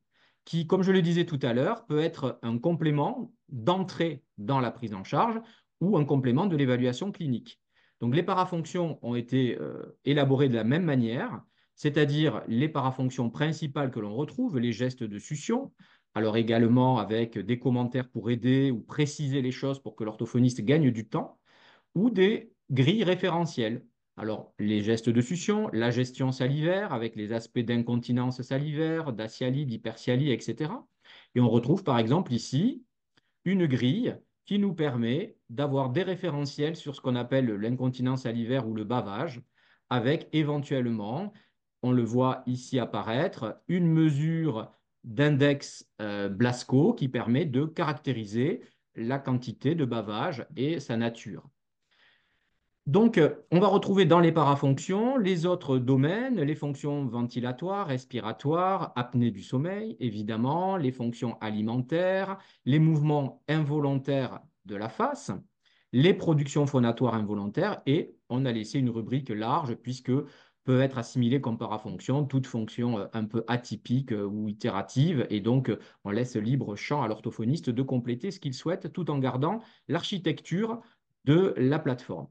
qui, comme je le disais tout à l'heure, peut être un complément d'entrée dans la prise en charge ou un complément de l'évaluation clinique. Donc les parafonctions ont été euh, élaborées de la même manière, c'est-à-dire les parafonctions principales que l'on retrouve, les gestes de succion, alors également avec des commentaires pour aider ou préciser les choses pour que l'orthophoniste gagne du temps, ou des grilles référentielles. Alors, les gestes de succion, la gestion salivaire avec les aspects d'incontinence salivaire, d'acialie, d'hypercialie, etc. Et on retrouve par exemple ici une grille qui nous permet d'avoir des référentiels sur ce qu'on appelle l'incontinence salivaire ou le bavage, avec éventuellement, on le voit ici apparaître, une mesure d'index euh, Blasco qui permet de caractériser la quantité de bavage et sa nature. Donc, on va retrouver dans les parafonctions les autres domaines, les fonctions ventilatoires, respiratoires, apnée du sommeil, évidemment, les fonctions alimentaires, les mouvements involontaires de la face, les productions phonatoires involontaires, et on a laissé une rubrique large puisque peut être assimilée comme parafonction toute fonction euh, un peu atypique euh, ou itérative, et donc on laisse libre champ à l'orthophoniste de compléter ce qu'il souhaite tout en gardant l'architecture de la plateforme.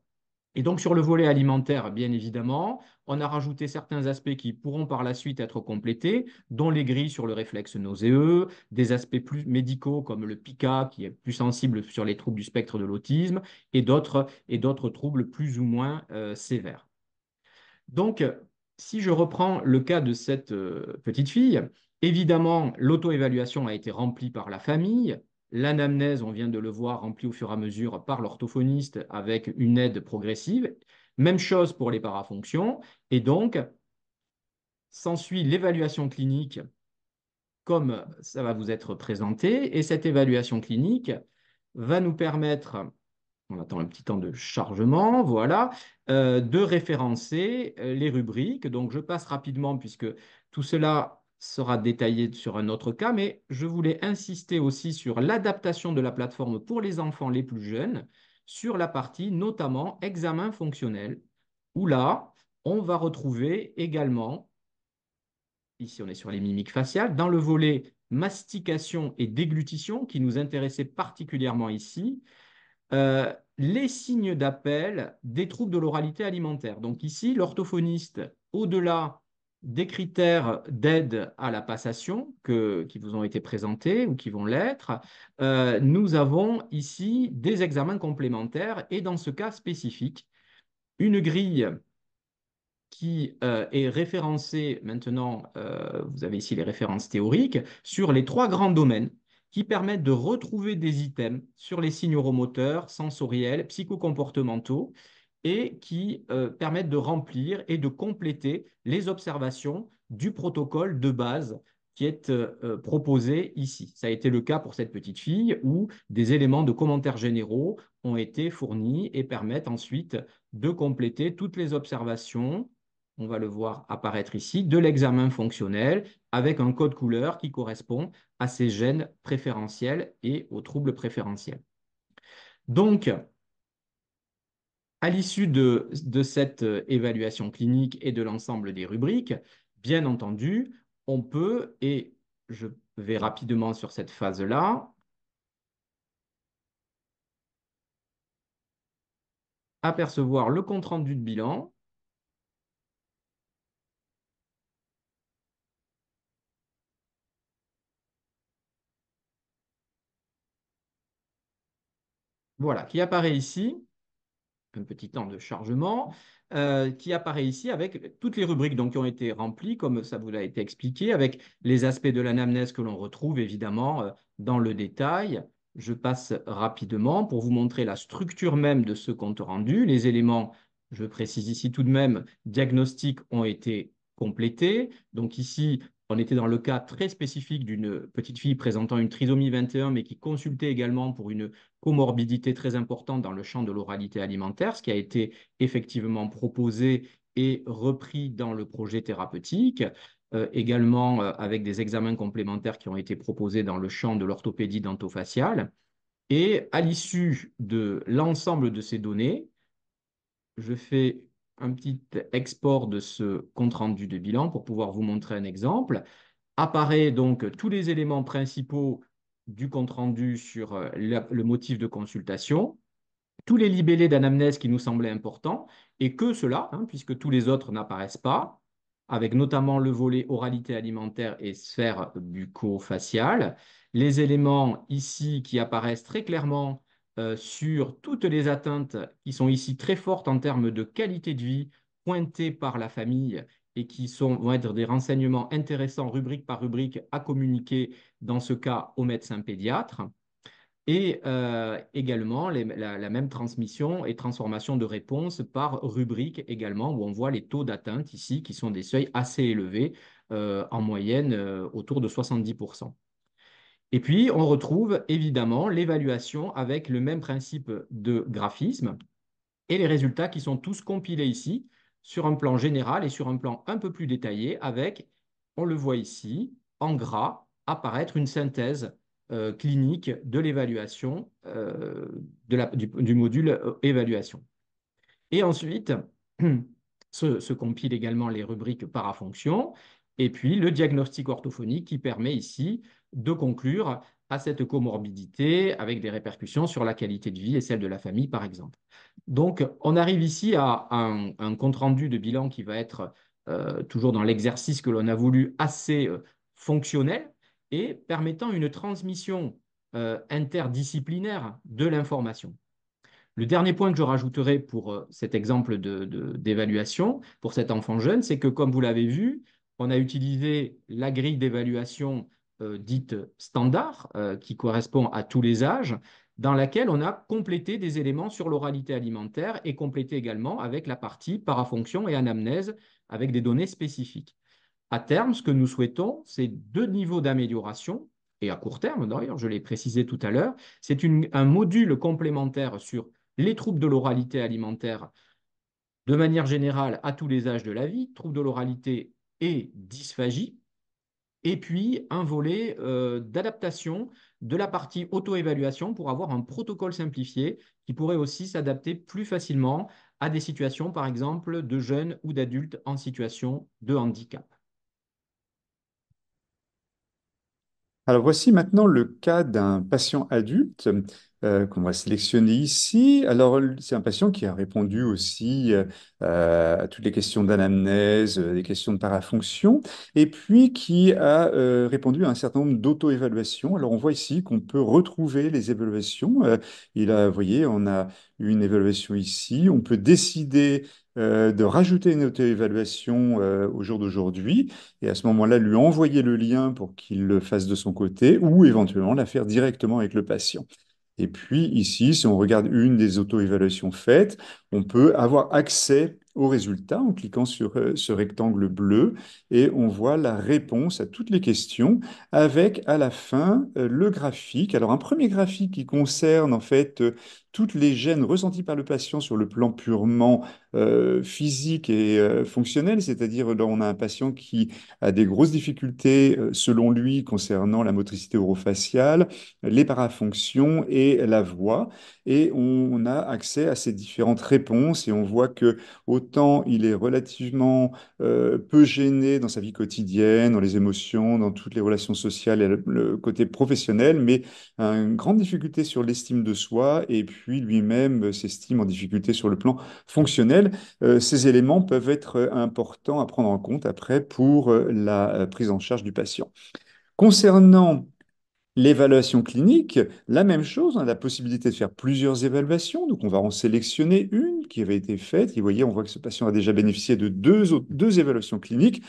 Et donc sur le volet alimentaire, bien évidemment, on a rajouté certains aspects qui pourront par la suite être complétés, dont les grilles sur le réflexe nauséeux, des aspects plus médicaux comme le PICA, qui est plus sensible sur les troubles du spectre de l'autisme, et d'autres troubles plus ou moins euh, sévères. Donc, si je reprends le cas de cette euh, petite fille, évidemment, l'auto-évaluation a été remplie par la famille, L'anamnèse, on vient de le voir, remplie au fur et à mesure par l'orthophoniste avec une aide progressive. Même chose pour les parafonctions. Et donc, s'ensuit l'évaluation clinique comme ça va vous être présenté. Et cette évaluation clinique va nous permettre, on attend un petit temps de chargement, voilà, euh, de référencer les rubriques. Donc, je passe rapidement puisque tout cela sera détaillé sur un autre cas, mais je voulais insister aussi sur l'adaptation de la plateforme pour les enfants les plus jeunes, sur la partie notamment examen fonctionnel, où là, on va retrouver également, ici on est sur les mimiques faciales, dans le volet mastication et déglutition, qui nous intéressait particulièrement ici, euh, les signes d'appel des troubles de l'oralité alimentaire. Donc ici, l'orthophoniste, au-delà des critères d'aide à la passation qui vous ont été présentés ou qui vont l'être, euh, nous avons ici des examens complémentaires et dans ce cas spécifique, une grille qui euh, est référencée maintenant, euh, vous avez ici les références théoriques, sur les trois grands domaines qui permettent de retrouver des items sur les signes neuromoteurs, sensoriels, psychocomportementaux et qui euh, permettent de remplir et de compléter les observations du protocole de base qui est euh, euh, proposé ici. Ça a été le cas pour cette petite fille où des éléments de commentaires généraux ont été fournis et permettent ensuite de compléter toutes les observations, on va le voir apparaître ici, de l'examen fonctionnel avec un code couleur qui correspond à ces gènes préférentiels et aux troubles préférentiels. Donc, à l'issue de, cette euh, évaluation clinique et de l'ensemble des rubriques, bien entendu, on peut, et je vais rapidement sur cette phase-là, apercevoir le compte-rendu de bilan. Voilà, qui apparaît ici. Un petit temps de chargement, euh, qui apparaît ici avec toutes les rubriques donc, qui ont été remplies, comme ça vous a été expliqué, avec les aspects de l'anamnèse que l'on retrouve évidemment euh, dans le détail. Je passe rapidement pour vous montrer la structure même de ce compte rendu. Les éléments, je précise ici tout de même, diagnostiques ont été complétés. Donc ici, on était dans le cas très spécifique d'une petite fille présentant une trisomie 21, mais qui consultait également pour une comorbidité très importante dans le champ de l'oralité alimentaire, ce qui a été effectivement proposé et repris dans le projet thérapeutique. Euh, également euh, avec des examens complémentaires qui ont été proposés dans le champ de l'orthopédie dentofaciale. Et à l'issue de l'ensemble de ces données, je fais un petit export de ce compte-rendu de bilan pour pouvoir vous montrer un exemple. Apparaît donc tous les éléments principaux du compte-rendu sur euh, le motif de consultation, tous les libellés d'anamnèse qui nous semblaient importants, et que cela, hein, puisque tous les autres n'apparaissent pas, avec notamment le volet oralité alimentaire et sphère bucco-faciale. Les éléments ici qui apparaissent très clairement euh, sur toutes les atteintes qui sont ici très fortes en termes de qualité de vie pointées par la famille et qui sont, vont être des renseignements intéressants rubrique par rubrique à communiquer dans ce cas au médecin pédiatre. Et euh, également la, même transmission et transformation de réponses par rubrique également, où on voit les taux d'atteinte ici qui sont des seuils assez élevés, euh, en moyenne autour de 70%. Et puis, on retrouve évidemment l'évaluation avec le même principe de graphisme et les résultats qui sont tous compilés ici sur un plan général et sur un plan un peu plus détaillé avec, on le voit ici, en gras, apparaître une synthèse euh, clinique de l'évaluation euh, du, du, module euh, évaluation. Et ensuite, *clears throat* se, se compilent également les rubriques parafonctions et puis le diagnostic orthophonique qui permet ici de conclure à cette comorbidité avec des répercussions sur la qualité de vie et celle de la famille, par exemple. Donc, on arrive ici à un, compte-rendu de bilan qui va être euh, toujours dans l'exercice que l'on a voulu assez euh, fonctionnel et permettant une transmission euh, interdisciplinaire de l'information. Le dernier point que je rajouterai pour cet exemple d'évaluation, pour cet enfant jeune, c'est que, comme vous l'avez vu, on a utilisé la grille d'évaluation euh, dite standard, euh, qui correspond à tous les âges, dans laquelle on a complété des éléments sur l'oralité alimentaire et complété également avec la partie parafonction et anamnèse avec des données spécifiques. À terme, ce que nous souhaitons, c'est deux niveaux d'amélioration, et à court terme d'ailleurs, je l'ai précisé tout à l'heure, c'est un module complémentaire sur les troubles de l'oralité alimentaire de manière générale à tous les âges de la vie, troubles de l'oralité dysphagie, et puis un volet euh, d'adaptation de la partie auto-évaluation pour avoir un protocole simplifié qui pourrait aussi s'adapter plus facilement à des situations, par exemple, de jeunes ou d'adultes en situation de handicap. Alors voici maintenant le cas d'un patient adulte euh, qu'on va sélectionner ici. Alors, c'est un patient qui a répondu aussi euh, à toutes les questions d'anamnèse, des euh, questions de parafonction, et puis qui a répondu à un certain nombre d'auto-évaluations. Alors, on voit ici qu'on peut retrouver les évaluations. il a, vous voyez, on a une évaluation ici. On peut décider de rajouter une auto-évaluation au jour d'aujourd'hui et à ce moment-là lui envoyer le lien pour qu'il le fasse de son côté ou éventuellement la faire directement avec le patient. Et puis ici, si on regarde une des auto-évaluations faites, on peut avoir accès aux résultats en cliquant sur euh, ce rectangle bleu et on voit la réponse à toutes les questions avec à la fin euh, le graphique. Alors un premier graphique qui concerne en fait euh, toutes les gènes ressenties par le patient sur le plan purement physique et fonctionnel, c'est-à-dire là on a un patient qui a des grosses difficultés selon lui concernant la motricité orofaciale, les parafonctions et la voix, et on, a accès à ces différentes réponses et on voit que autant il est relativement peu gêné dans sa vie quotidienne, dans les émotions, dans toutes les relations sociales et le, côté professionnel, mais une grande difficulté sur l'estime de soi et puis lui-même s'estime en difficulté sur le plan fonctionnel. Euh, ces éléments peuvent être importants à prendre en compte après pour euh, la euh, prise en charge du patient. Concernant L'évaluation clinique, la même chose, on a la possibilité de faire plusieurs évaluations, donc on va en sélectionner une qui avait été faite. Et vous voyez, on voit que ce patient a déjà bénéficié de deux, deux évaluations cliniques.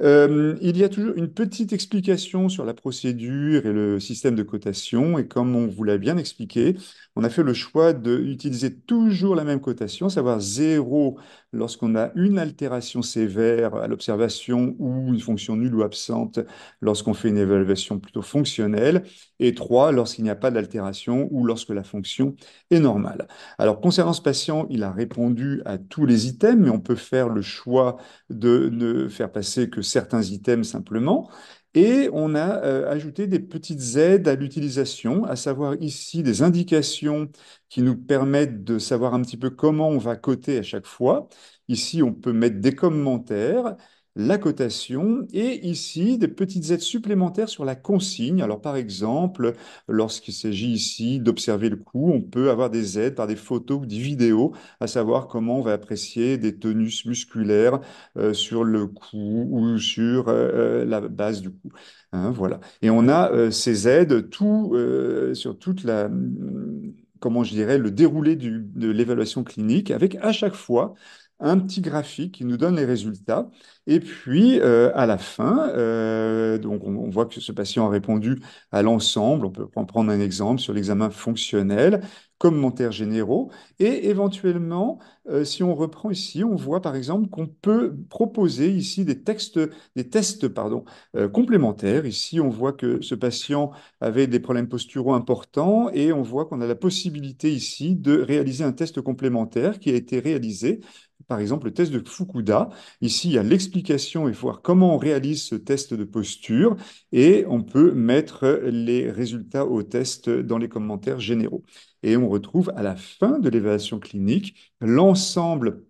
Euh, il y a toujours une petite explication sur la procédure et le système de cotation. Et comme on vous l'a bien expliqué, on a fait le choix d'utiliser toujours la même cotation, savoir zéro lorsqu'on a une altération sévère à l'observation ou une fonction nulle ou absente lorsqu'on fait une évaluation plutôt fonctionnelle, et 3 lorsqu'il n'y a pas d'altération ou lorsque la fonction est normale. Alors, concernant ce patient, il a répondu à tous les items, mais on peut faire le choix de ne faire passer que certains items simplement. Et on a euh, ajouté des petites aides à l'utilisation, à savoir ici des indications qui nous permettent de savoir un petit peu comment on va coter à chaque fois. Ici, on peut mettre des commentaires la cotation et ici des petites aides supplémentaires sur la consigne. Alors par exemple, lorsqu'il s'agit ici d'observer le coup, on peut avoir des aides par des photos ou des vidéos, à savoir comment on va apprécier des tonus musculaires euh, sur le cou ou sur euh, la base du cou. Hein, voilà. Et on a euh, ces aides tout, sur toute la comment je dirais, le déroulé de l'évaluation clinique, avec à chaque fois un petit graphique qui nous donne les résultats. Et puis, euh, à la fin, euh, donc on, voit que ce patient a répondu à l'ensemble. On peut prendre un exemple sur l'examen fonctionnel, commentaires généraux. Et éventuellement, euh, si on reprend ici, on voit par exemple qu'on peut proposer ici des textes, des tests pardon, complémentaires. Ici, on voit que ce patient avait des problèmes posturaux importants et on voit qu'on a la possibilité ici de réaliser un test complémentaire qui a été réalisé par exemple, le test de Fukuda. Ici, il y a l'explication et voir comment on réalise ce test de posture et on peut mettre les résultats au test dans les commentaires généraux. Et on retrouve à la fin de l'évaluation clinique l'ensemble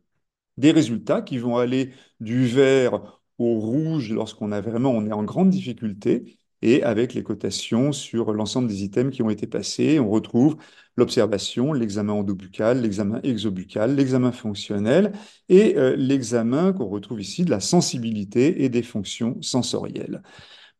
des résultats qui vont aller du vert au rouge lorsqu'on a vraiment, on est en grande difficulté et avec les cotations sur l'ensemble des items qui ont été passés, on retrouve l'observation, l'examen endobuccal, l'examen exobuccal, l'examen fonctionnel et euh, l'examen qu'on retrouve ici de la sensibilité et des fonctions sensorielles.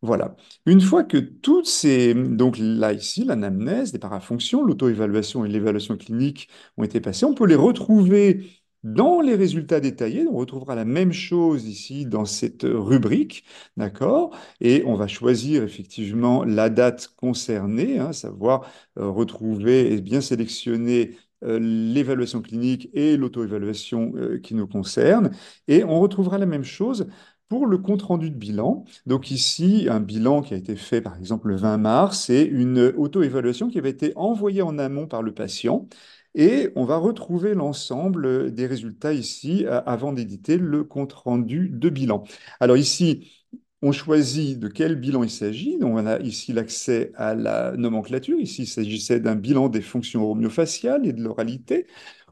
Voilà. Une fois que toutes ces... Donc là, ici, l'anamnèse, les parafonctions, l'auto-évaluation et l'évaluation clinique ont été passées, on peut les retrouver dans les résultats détaillés, on retrouvera la même chose ici dans cette rubrique, d'accord? Et on va choisir effectivement la date concernée, hein, savoir euh, retrouver et bien sélectionner euh, l'évaluation clinique et l'auto-évaluation euh, qui nous concerne. Et on retrouvera la même chose pour le compte-rendu de bilan. Donc ici, un bilan qui a été fait par exemple le 20 mars et une auto-évaluation qui avait été envoyée en amont par le patient. Et on va retrouver l'ensemble des résultats ici euh, avant d'éditer le compte-rendu de bilan. Alors ici, on choisit de quel bilan il s'agit. On a ici l'accès à la nomenclature. Ici, il s'agissait d'un bilan des fonctions horomyofaciales et de l'oralité.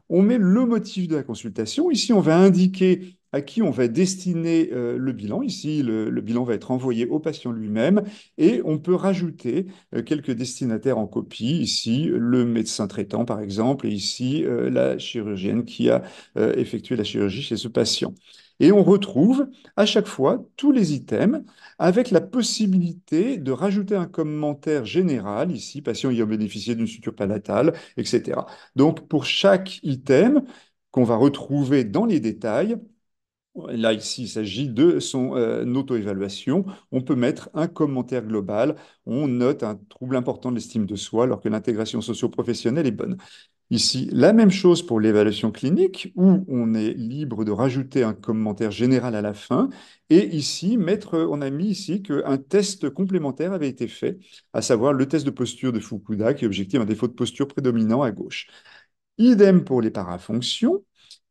On met le motif de la consultation. Ici, on va indiquer à qui on va destiner euh, le bilan. Ici, le, bilan va être envoyé au patient lui-même et on peut rajouter euh, quelques destinataires en copie. Ici, le médecin traitant, par exemple, et ici, euh, la chirurgienne qui a effectué la chirurgie chez ce patient. Et on retrouve à chaque fois tous les items avec la possibilité de rajouter un commentaire général, ici, patient ayant bénéficié d'une suture palatale, etc. Donc, pour chaque item qu'on va retrouver dans les détails, Là, ici, il s'agit de son euh, auto-évaluation. On peut mettre un commentaire global. On note un trouble important de l'estime de soi alors que l'intégration socio-professionnelle est bonne. Ici, la même chose pour l'évaluation clinique où on est libre de rajouter un commentaire général à la fin. Et ici, mettre, on a mis ici qu'un test complémentaire avait été fait, à savoir le test de posture de Fukuda qui objective un défaut de posture prédominant à gauche. Idem pour les parafonctions.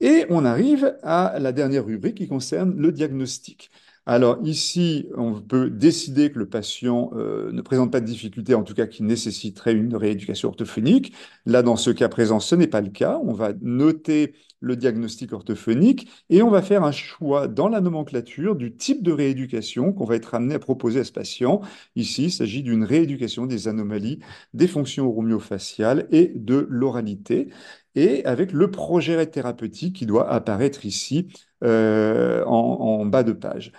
Et on arrive à la dernière rubrique qui concerne le diagnostic. Alors ici, on peut décider que le patient euh, ne présente pas de difficulté, en tout cas qui nécessiterait une rééducation orthophonique. Là, dans ce cas présent, ce n'est pas le cas. On va noter le diagnostic orthophonique et on va faire un choix dans la nomenclature du type de rééducation qu'on va être amené à proposer à ce patient. Ici, il s'agit d'une rééducation des anomalies des fonctions oromyofaciales et de l'oralité et avec le projet thérapeutique qui doit apparaître ici euh, en, bas de page.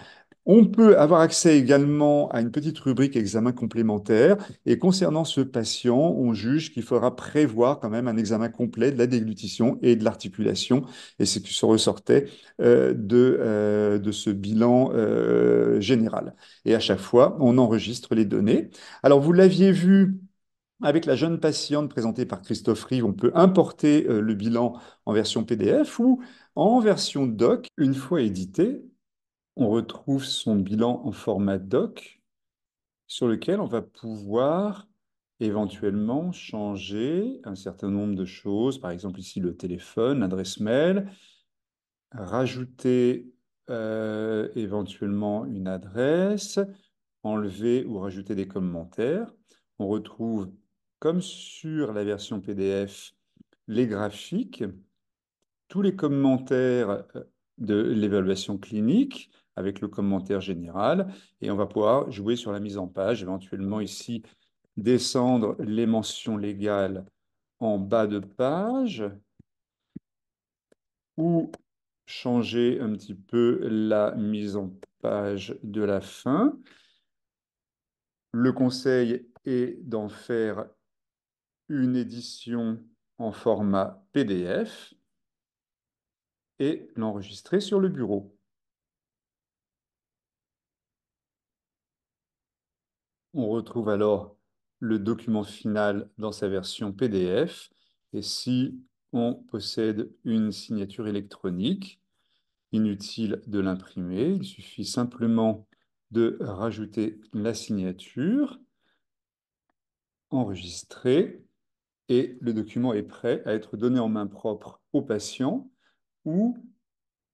On peut avoir accès également à une petite rubrique examen complémentaire. Et concernant ce patient, on juge qu'il faudra prévoir quand même un examen complet de la déglutition et de l'articulation. Et c'est ce qui se ressortait euh, de, euh, de ce bilan euh, général. Et à chaque fois, on enregistre les données. Alors, vous l'aviez vu avec la jeune patiente présentée par Christophe Rive, on peut importer le bilan en version PDF ou en version doc, une fois édité, on retrouve son bilan en format doc sur lequel on va pouvoir éventuellement changer un certain nombre de choses, par exemple ici le téléphone, l'adresse mail, rajouter euh, éventuellement une adresse, enlever ou rajouter des commentaires. On retrouve, comme sur la version PDF, les graphiques, tous les commentaires euh, de l'évaluation clinique, avec le commentaire général et on va pouvoir jouer sur la mise en page, éventuellement ici descendre les mentions légales en bas de page ou changer un petit peu la mise en page de la fin. Le conseil est d'en faire une édition en format PDF et l'enregistrer sur le bureau. On retrouve alors le document final dans sa version PDF. Et si on possède une signature électronique, inutile de l'imprimer, il suffit simplement de rajouter la signature, enregistrer, et le document est prêt à être donné en main propre au patient ou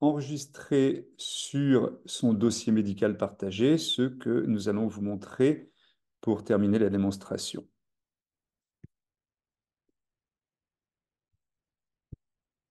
enregistrer sur son dossier médical partagé, ce que nous allons vous montrer pour terminer la démonstration.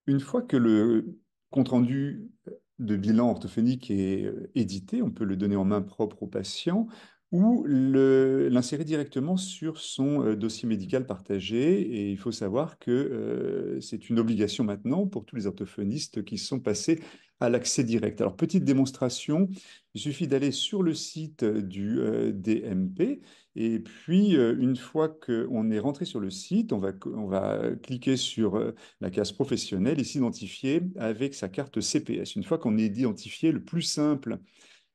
Une fois que le compte-rendu de bilan orthophonique est euh, édité, on peut le donner en main propre au patient ou l'insérer directement sur son euh, dossier médical partagé. Et il faut savoir que euh, c'est une obligation maintenant pour tous les orthophonistes qui sont passés à l'accès direct. Alors, petite démonstration, il suffit d'aller sur le site du DMP et puis, une fois qu'on est rentré sur le site, on va, on va cliquer sur la case professionnelle et s'identifier avec sa carte CPS. Une fois qu'on est identifié, le plus simple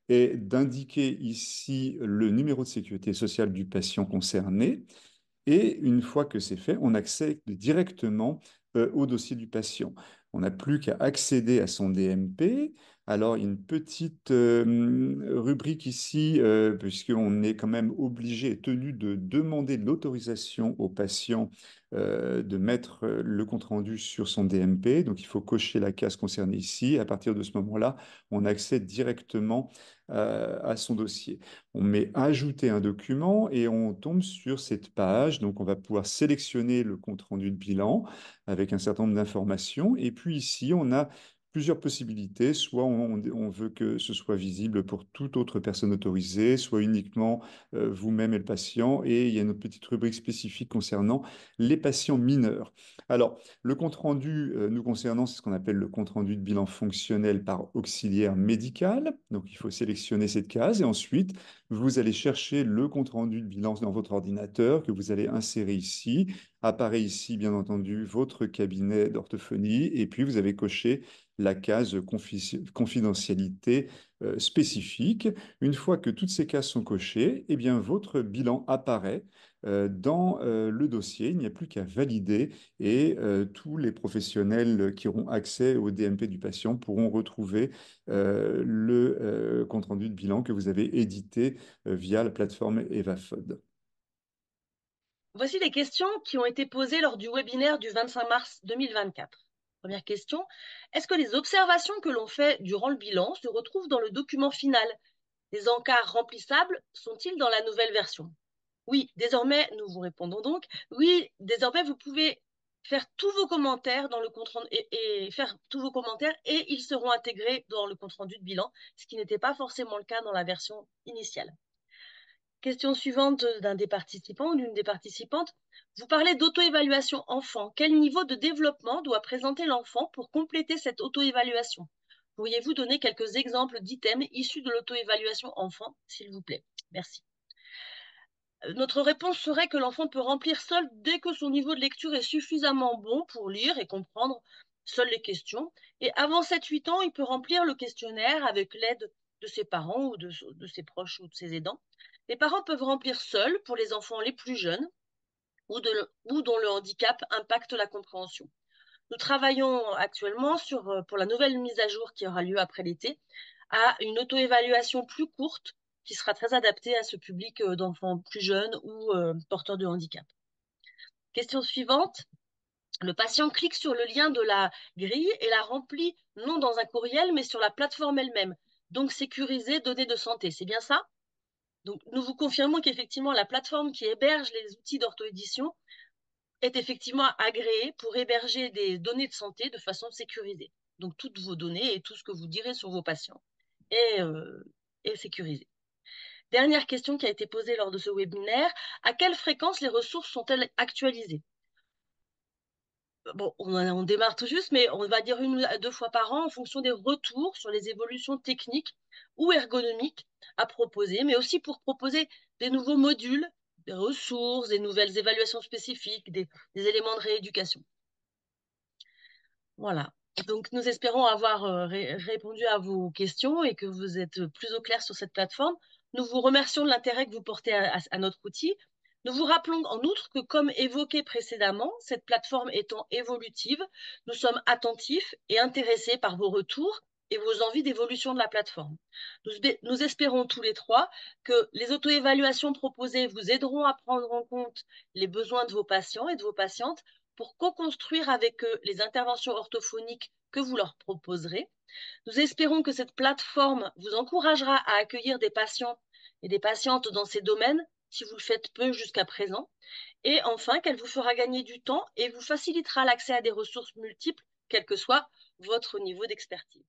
est d'indiquer ici le numéro de sécurité sociale du patient concerné. Et une fois que c'est fait, on accède directement au dossier du patient. On n'a plus qu'à accéder à son DMP. Alors, une petite rubrique ici, euh, puisqu'on est quand même obligé et tenu de demander l'autorisation au patient de mettre le compte-rendu sur son DMP. Donc, il faut cocher la case concernée ici. À partir de ce moment-là, on accède directement à son dossier. On met ajouter un document et on tombe sur cette page. Donc, on va pouvoir sélectionner le compte-rendu de bilan avec un certain nombre d'informations. Et puis ici, on a plusieurs possibilités. Soit on, veut que ce soit visible pour toute autre personne autorisée, soit uniquement euh, vous-même et le patient. Et il y a une petite rubrique spécifique concernant les patients mineurs. Alors, le compte-rendu euh, nous concernant, c'est ce qu'on appelle le compte-rendu de bilan fonctionnel par auxiliaire médical. Donc, il faut sélectionner cette case et ensuite, vous allez chercher le compte-rendu de bilan dans votre ordinateur que vous allez insérer ici. Apparaît ici, bien entendu, votre cabinet d'orthophonie et puis vous avez coché la case confidentialité euh, spécifique. Une fois que toutes ces cases sont cochées, eh bien, votre bilan apparaît euh, dans euh, le dossier. Il n'y a plus qu'à valider et tous les professionnels qui auront accès au DMP du patient pourront retrouver le compte-rendu de bilan que vous avez édité via la plateforme EvaFod. Voici les questions qui ont été posées lors du webinaire du 25 mars 2024. Première question, est-ce que les observations que l'on fait durant le bilan se retrouvent dans le document final? Les encarts remplissables sont-ils dans la nouvelle version? Oui, désormais, nous vous répondons donc, oui, désormais, vous pouvez faire tous vos commentaires dans le compte rendu et, faire tous vos commentaires et ils seront intégrés dans le compte rendu de bilan, ce qui n'était pas forcément le cas dans la version initiale. Question suivante d'un des participants ou d'une des participantes. Vous parlez d'auto-évaluation enfant. Quel niveau de développement doit présenter l'enfant pour compléter cette auto-évaluation? Pourriez-vous donner quelques exemples d'items issus de l'auto-évaluation enfant, s'il vous plaît? Merci. Euh, notre réponse serait que l'enfant peut remplir seul dès que son niveau de lecture est suffisamment bon pour lire et comprendre seules les questions. Et avant 7-8 ans, il peut remplir le questionnaire avec l'aide de ses parents ou de, ses proches ou de ses aidants. Les parents peuvent remplir seuls pour les enfants les plus jeunes ou, dont le handicap impacte la compréhension. Nous travaillons actuellement sur, euh, pour la nouvelle mise à jour qui aura lieu après l'été à une auto-évaluation plus courte qui sera très adaptée à ce public euh, d'enfants plus jeunes ou euh, porteurs de handicap. Question suivante. Le patient clique sur le lien de la grille et la remplit non dans un courriel, mais sur la plateforme elle-même. Donc sécuriser données de santé, c'est bien ça? Donc nous vous confirmons qu'effectivement la plateforme qui héberge les outils d'orthoédition est effectivement agréée pour héberger des données de santé de façon sécurisée. Donc toutes vos données et tout ce que vous direz sur vos patients est, euh, sécurisé. Dernière question qui a été posée lors de ce webinaire, à quelle fréquence les ressources sont-elles actualisées? On, démarre tout juste, mais on va dire une ou deux fois par an en fonction des retours sur les évolutions techniques ou ergonomiques à proposer, mais aussi pour proposer des nouveaux modules, des ressources, des nouvelles évaluations spécifiques, des, éléments de rééducation. Voilà. Donc, nous espérons avoir euh, répondu à vos questions et que vous êtes plus au clair sur cette plateforme. Nous vous remercions de l'intérêt que vous portez à notre outil. Nous vous rappelons en outre que, comme évoqué précédemment, cette plateforme étant évolutive, nous sommes attentifs et intéressés par vos retours et vos envies d'évolution de la plateforme. Nous, espérons tous les trois que les auto-évaluations proposées vous aideront à prendre en compte les besoins de vos patients et de vos patientes pour co-construire avec eux les interventions orthophoniques que vous leur proposerez. Nous espérons que cette plateforme vous encouragera à accueillir des patients et des patientes dans ces domaines si vous le faites peu jusqu'à présent. Et enfin, qu'elle vous fera gagner du temps et vous facilitera l'accès à des ressources multiples, quel que soit votre niveau d'expertise.